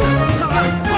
你干